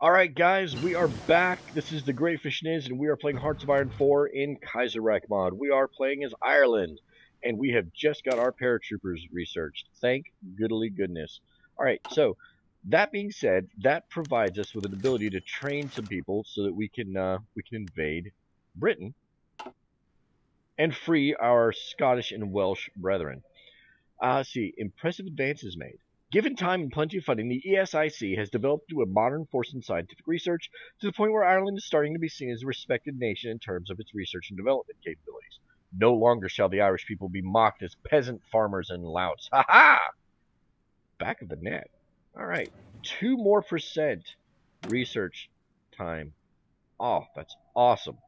Alright guys, we are back. This is the Great Fashniz, and we are playing Hearts of Iron 4 in Kaiserreich mod. We are playing as Ireland, and we have just got our paratroopers researched. Thank goodly goodness. Alright, so, that being said, that provides us with an ability to train some people so that we can, uh, we can invade Britain and free our Scottish and Welsh brethren. Uh, see, impressive advances made. Given time and plenty of funding, the ESIC has developed into a modern force in scientific research to the point where Ireland is starting to be seen as a respected nation in terms of its research and development capabilities. No longer shall the Irish people be mocked as peasant farmers and louts. Ha ha! Back of the net. Alright, two more percent research time. Oh, that's awesome.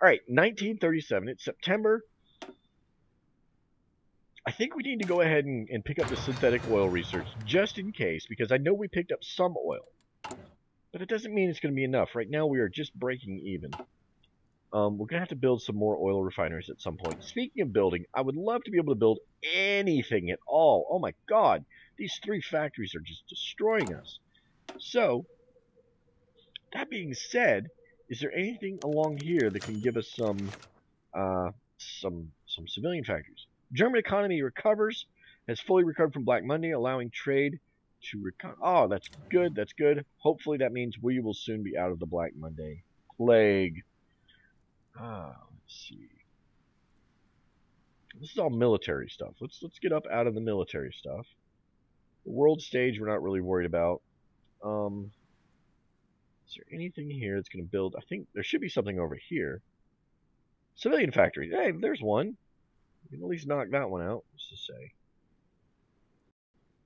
Alright, 1937. It's September I think we need to go ahead and, and, pick up the synthetic oil research just in case, because I know we picked up some oil. But it doesn't mean it's going to be enough. Right now we are just breaking even. Um, we're going to have to build some more oil refineries at some point. Speaking of building, I would love to be able to build anything at all. Oh my god, these three factories are just destroying us. So, that being said, is there anything along here that can give us some, uh, some, some civilian factories? German economy recovers, has fully recovered from Black Monday, allowing trade to recover. Oh, that's good. That's good. Hopefully that means we will soon be out of the Black Monday plague. Ah, let's see. This is all military stuff. Let's let's get up out of the military stuff. The world stage we're not really worried about. Um, is there anything here that's going to build? I think there should be something over here. Civilian factory. Hey, there's one. You can at least knock that one out, just to say.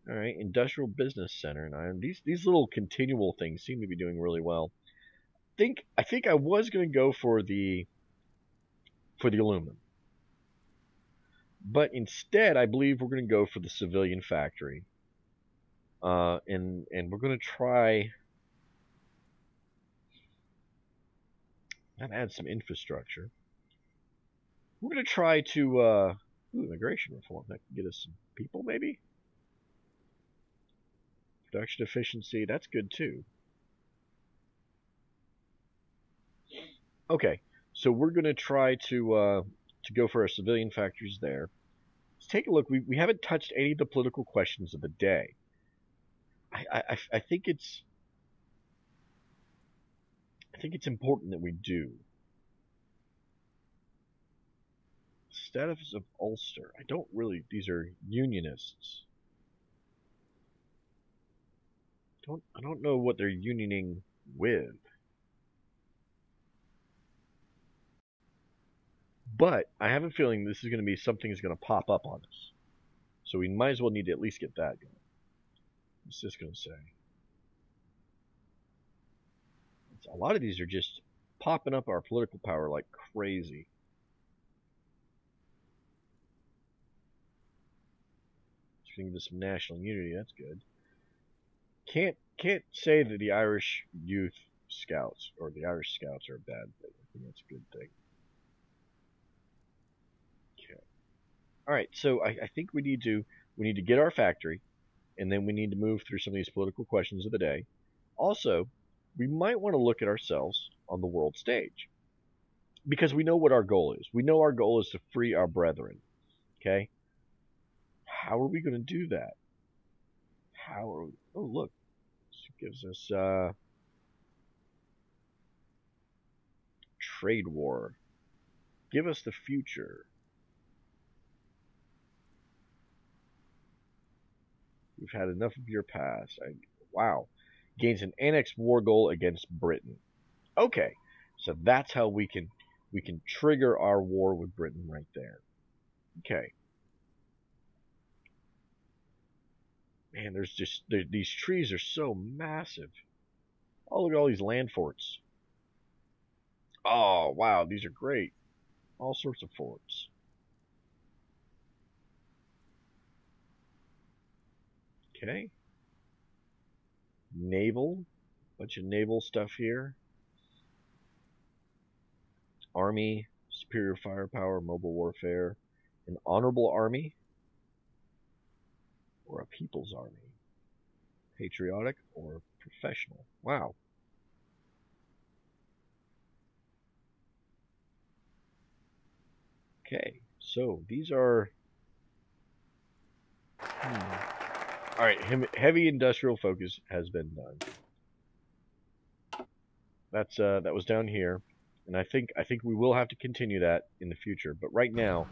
Alright, Industrial Business Center. And these these little continual things seem to be doing really well. I think I think I was gonna go for the for the aluminum. But instead I believe we're gonna go for the civilian factory. Uh, and and we're gonna try and add some infrastructure. We're going to try to, uh, ooh, immigration reform. That can get us some people, maybe? Production efficiency, that's good too. Okay, so we're going to try to, uh, to go for our civilian factories there. Let's take a look. We, we haven't touched any of the political questions of the day. I, I, I think it's I think it's important that we do. Status of Ulster. I don't really. These are unionists. Don't I don't know what they're unioning with. But I have a feeling this is going to be something that's going to pop up on us. So we might as well need to at least get that going. What's this going to say? A lot of these are just popping up our political power like crazy. Of some national unity, that's good. Can't can't say that the Irish youth scouts or the Irish scouts are a bad thing. I think that's a good thing. Okay. All right, so I, I think we need to we need to get our factory, and then we need to move through some of these political questions of the day. Also, we might want to look at ourselves on the world stage because we know what our goal is. We know our goal is to free our brethren. Okay? How are we going to do that? How are we, oh look, this gives us uh, trade war. Give us the future. We've had enough of your past. I, wow. Gains an annexed war goal against Britain. Okay, so that's how we can we can trigger our war with Britain right there. Okay. Man, there's just there, these trees are so massive. Oh, look at all these land forts. Oh, wow, these are great. All sorts of forts. Okay. Naval. Bunch of naval stuff here. Army, superior firepower, mobile warfare. An honorable army or a people's army. patriotic, or professional. Wow. Okay, so these are. Hmm. All right, heavy industrial focus has been done. That's uh, that was down here, and I think I think we will have to continue that in the future. But right now,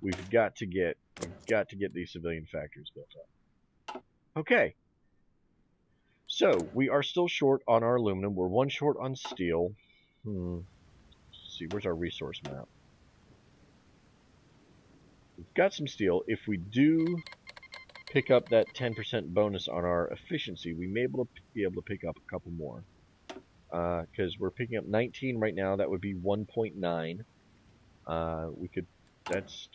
we've got to get we've got to get these civilian factories built up. Okay. So we are still short on our aluminum. We're one short on steel. Hmm. Let's see, where's our resource map? We've got some steel. If we do pick up that 10% bonus on our efficiency, we may be able to pick up a couple more because uh, we're picking up 19 right now. That would be 1.9. Uh, we could, that's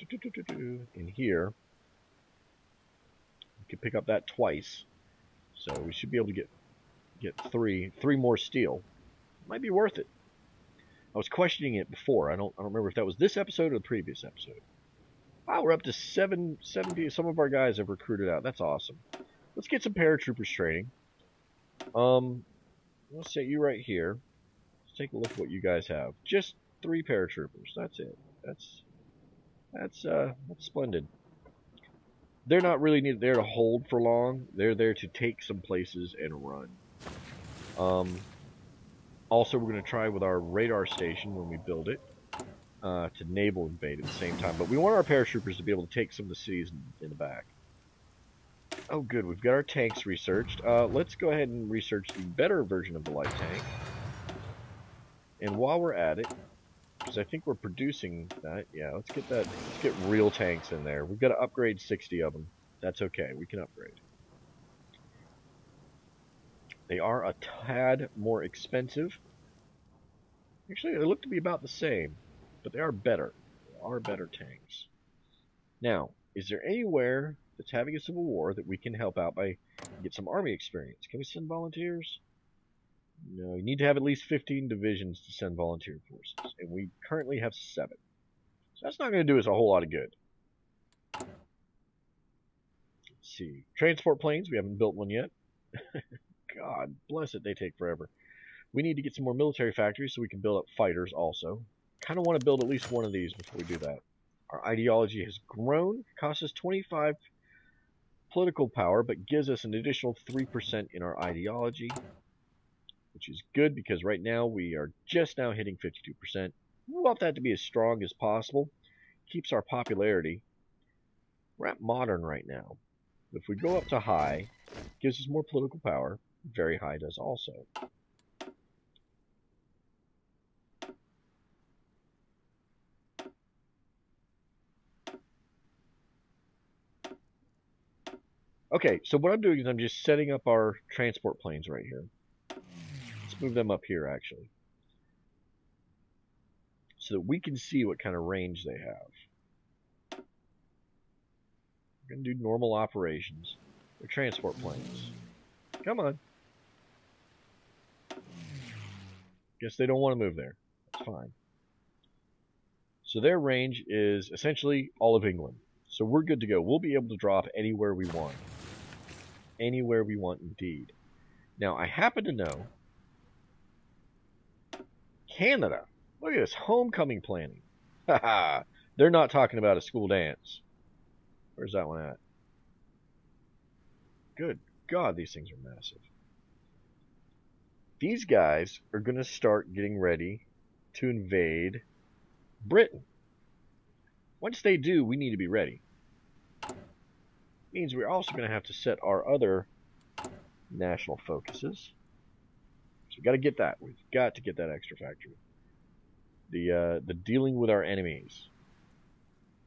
in here. We could pick up that twice. So we should be able to get get three three more steel. Might be worth it. I was questioning it before. I don't I don't remember if that was this episode or the previous episode. Wow, we're up to seven, 70. Some of our guys have recruited out. That's awesome. Let's get some paratroopers training. Um, Let's set you right here. Let's take a look what you guys have. Just three paratroopers. That's it. That's that's uh that's splendid. They're not really needed there to hold for long. They're there to take some places and run. Um, also, we're going to try with our radar station when we build it uh, to naval invade at the same time. But we want our paratroopers to be able to take some of the cities in, in the back. Oh, good. We've got our tanks researched. Uh, let's go ahead and research the better version of the light tank. And while we're at it, because I think we're producing that, yeah, let's get that. Let's get real tanks in there. We've got to upgrade 60 of them. That's okay. We can upgrade. They are a tad more expensive. Actually, they look to be about the same, but they are better. They are better tanks. Now, is there anywhere that's having a civil war that we can help out by get some army experience. Can we send volunteers? No, you need to have at least 15 divisions to send volunteer forces, and we currently have seven. So that's not going to do us a whole lot of good. Let's see. Transport planes, we haven't built one yet. God bless it, they take forever. We need to get some more military factories so we can build up fighters also. Kind of want to build at least one of these before we do that. Our ideology has grown. It Costs us 25 political power, but gives us an additional 3% in our ideology, which is good because right now we are just now hitting 52%. We want that to be as strong as possible. Keeps our popularity. We're at modern right now. If we go up to high, gives us more political power. Very high does also. Okay, so what I'm doing is I'm just setting up our transport planes right here. Let's move them up here, actually. So that we can see what kind of range they have. We're going to do normal operations. They're transport planes. Come on. Guess they don't want to move there. That's fine. So their range is essentially all of England. So we're good to go. We'll be able to drop anywhere we want anywhere we want indeed. Now, I happen to know Canada. Look at this homecoming planning. They're not talking about a school dance. Where's that one at? Good God, these things are massive. These guys are going to start getting ready to invade Britain. Once they do, we need to be ready means we're also going to have to set our other national focuses. So we've got to get that. We've got to get that extra factory. The uh, the dealing with our enemies.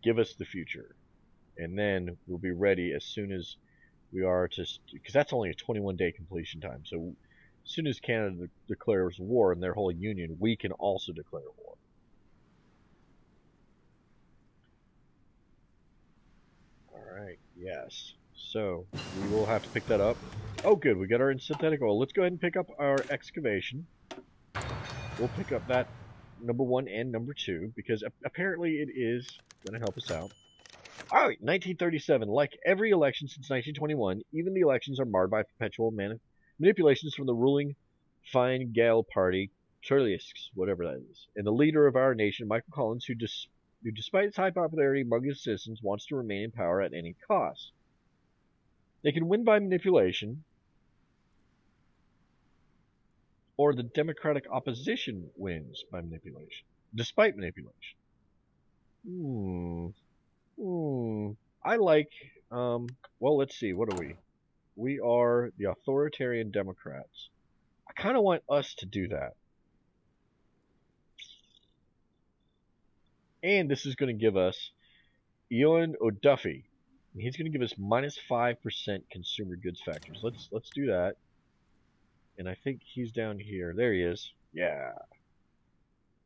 Give us the future, and then we'll be ready as soon as we are to because that's only a 21 day completion time. So as soon as Canada declares war in their whole union, we can also declare war. Alright, yes. So, we will have to pick that up. Oh good, we got our synthetic oil. Let's go ahead and pick up our excavation. We'll pick up that number one and number two, because apparently it is going to help us out. All right, 1937. Like every election since 1921, even the elections are marred by perpetual mani- manipulations from the ruling Fine Gael party, Turlists, whatever that is, and the leader of our nation, Michael Collins, who, dis- who despite its high popularity among his citizens, wants to remain in power at any cost. They can win by manipulation, or the Democratic opposition wins by manipulation, despite manipulation. Hmm. Hmm. I like. Um. Well, let's see. What are we? We are the authoritarian Democrats. I kind of want us to do that. And this is going to give us Eoin O'Duffy. He's going to give us minus minus five percent consumer goods factors. Let's let's do that. And I think he's down here. There he is. Yeah.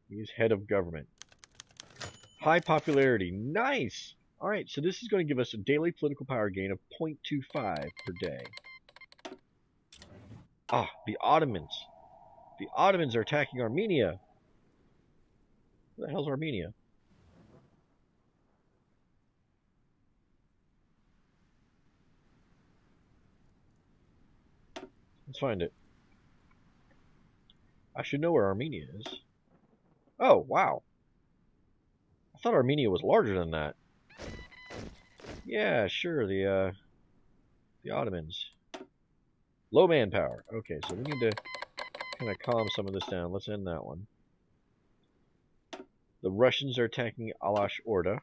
He's head of government. High popularity. Nice. All right, so this is going to give us a daily political power gain of 0.25 per day. Ah, the Ottomans. The Ottomans are attacking Armenia. Where the hell's Armenia? Let's find it. I should know where Armenia is. Oh, wow. I thought Armenia was larger than that. Yeah, sure, the, uh, the Ottomans. Low manpower. Okay, so we need to kind of calm some of this down. Let's end that one. The Russians are attacking Alash Orda.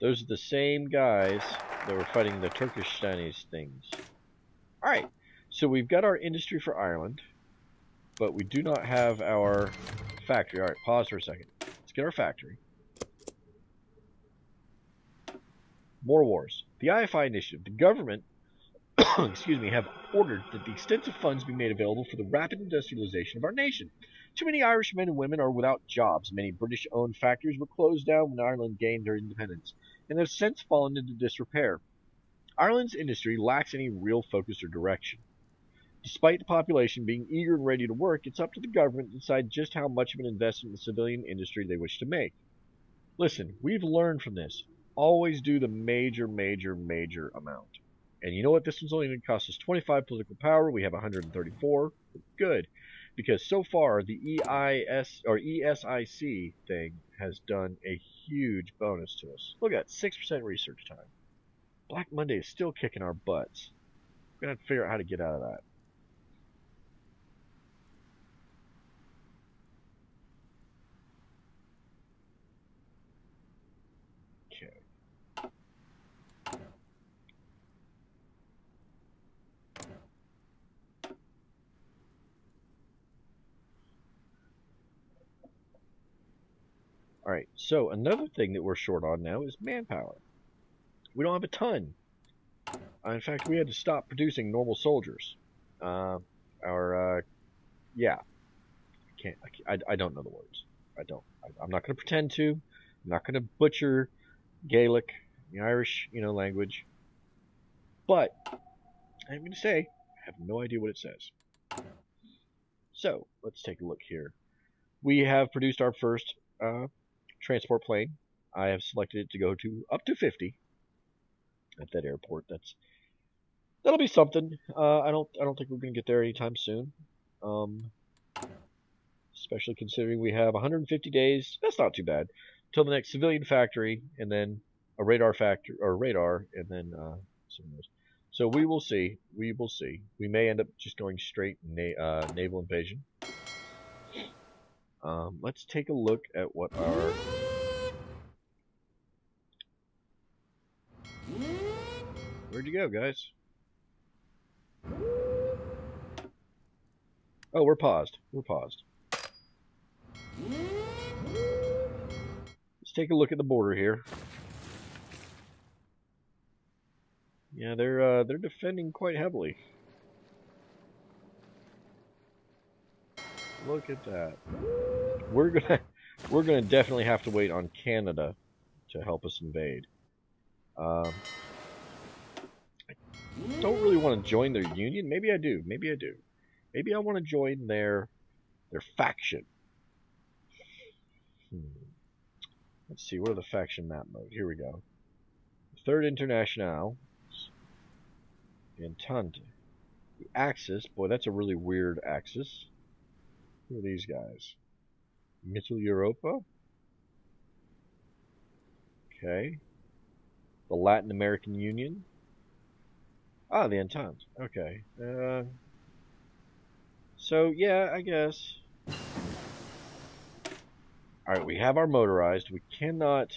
Those are the same guys that were fighting the Turkish Chinese things. Alright, so we've got our industry for Ireland, but we do not have our factory. Alright, pause for a second. Let's get our factory. More wars. The IFI initiative. The government excuse me, have ordered that the extensive funds be made available for the rapid industrialization of our nation. Too many Irish men and women are without jobs. Many British owned factories were closed down when Ireland gained their independence, and have since fallen into disrepair. Ireland's industry lacks any real focus or direction. Despite the population being eager and ready to work, it's up to the government to decide just how much of an investment in the civilian industry they wish to make. Listen, we've learned from this. Always do the major, major, major amount. And you know what? This one's only going to cost us 25 political power. We have 134. Good. Because so far, the EIS or ESIC thing has done a huge bonus to us. Look at that, 6% research time. Black Monday is still kicking our butts. We're going to figure out how to get out of that. All right, so another thing that we're short on now is manpower. We don't have a ton. Uh, in fact, we had to stop producing normal soldiers. Uh, our, uh, yeah, I can't, I, can't I, I, don't know the words. I don't. I, am not going to pretend to. I'm not going to butcher Gaelic, the Irish, you know, language. But I'm going to say, I have no idea what it says. So let's take a look here. We have produced our first uh, transport plane. I have selected it to go to up to 50 at that airport. That's that'll be something. Uh, I don't I don't think we're gonna get there anytime soon. Um, especially considering we have 150 days. That's not too bad till the next civilian factory, and then a radar factory or radar, and then uh, some of those. So we will see. We will see. We may end up just going straight na uh, naval invasion. Um, let's take a look at what our... Where'd you go, guys? Oh, we're paused. We're paused. Let's take a look at the border here. Yeah, they're uh, they're defending quite heavily. Look at that. We're gonna we're gonna definitely have to wait on Canada to help us invade. Um, I don't really want to join their union. Maybe I do. Maybe I do. Maybe I want to join their their faction. Hmm. Let's see. What are the faction map mode? Here we go. Third International. Entente. The Axis. Boy, that's a really weird Axis. Who are these guys? Mittel Europa? Okay. The Latin American Union. Ah, the Entente. Okay. Uh, so, yeah, I guess. Alright, we have our motorized. We cannot...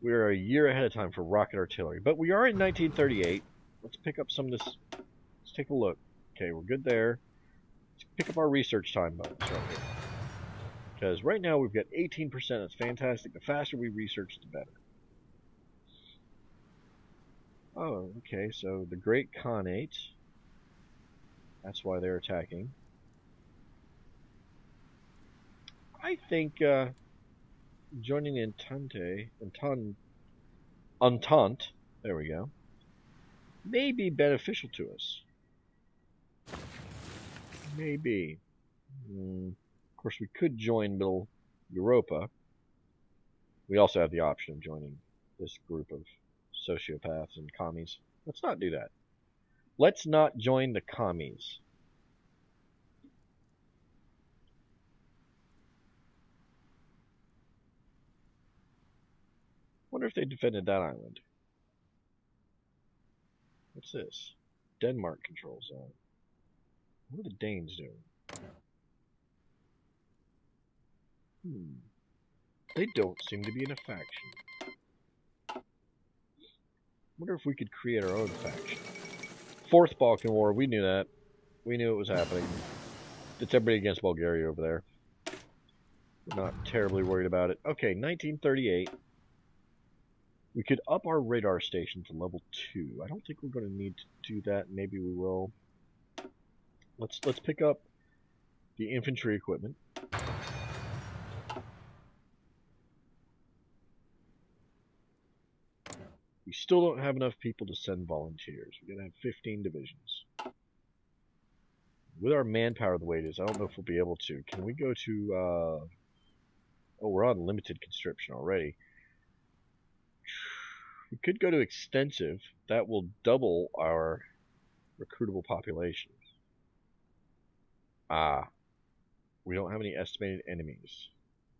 We are a year ahead of time for rocket artillery. But we are in 1938. Let's pick up some of this. Let's take a look. Okay, we're good there. Pick up our research time bonus right here. Because right now we've got 18%. That's fantastic. The faster we research, the better. Oh, okay, so the Great Khanate. That's why they're attacking. I think uh, joining Entente, Entente, Entente, there we go, may be beneficial to us. Maybe. Mm, of course, we could join Middle Europa. We also have the option of joining this group of sociopaths and commies. Let's not do that. Let's not join the commies. Wonder if they defended that island. What's this? Denmark control zone. What are the Danes doing? Hmm. They don't seem to be in a faction. Wonder if we could create our own faction. Fourth Balkan War, we knew that. We knew it was happening. It's everybody against Bulgaria over there. We're not terribly worried about it. Okay, 1938. We could up our radar station to level 2. I don't think we're going to need to do that. Maybe we will. Let's let's pick up the infantry equipment. We still don't have enough people to send volunteers. We're to have 15 divisions. With our manpower the way it is, I don't know if we'll be able to. Can we go to... Uh... Oh, we're on limited conscription already. We could go to extensive. That will double our recruitable population. Ah. We don't have any estimated enemies.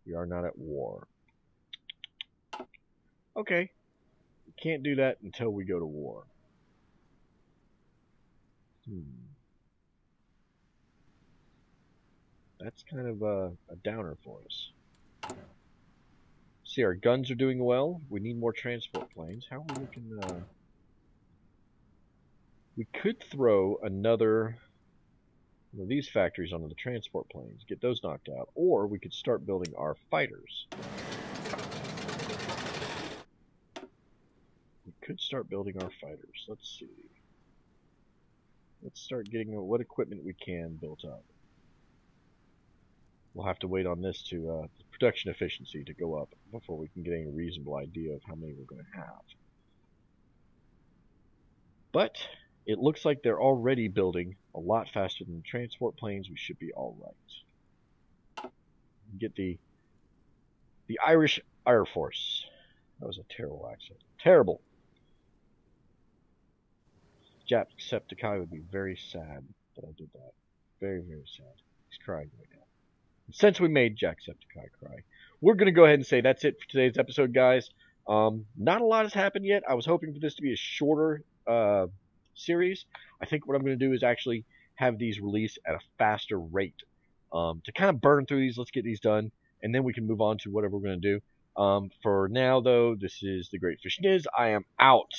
We are not at war. Okay. We can't do that until we go to war. Hmm. That's kind of a, a downer for us. See, our guns are doing well. We need more transport planes. How are we looking? Uh... We could throw another one of these factories onto the transport planes, get those knocked out, or we could start building our fighters. We could start building our fighters. Let's see. Let's start getting what equipment we can built up. We'll have to wait on this to uh, production efficiency to go up before we can get any reasonable idea of how many we're going to have. But it looks like they're already building a lot faster than the transport planes. We should be all right. Get the the Irish Air Force. That was a terrible accent. Terrible. Jacksepticeye would be very sad that I did that. Very, very sad. He's crying right now since we made Jack Jacksepticeye cry, we're going to go ahead and say that's it for today's episode, guys. Um, not a lot has happened yet. I was hoping for this to be a shorter uh, series. I think what I'm going to do is actually have these released at a faster rate um, to kind of burn through these. Let's get these done, and then we can move on to whatever we're going to do. Um, for now, though, this is the Great Fashniz. I am out.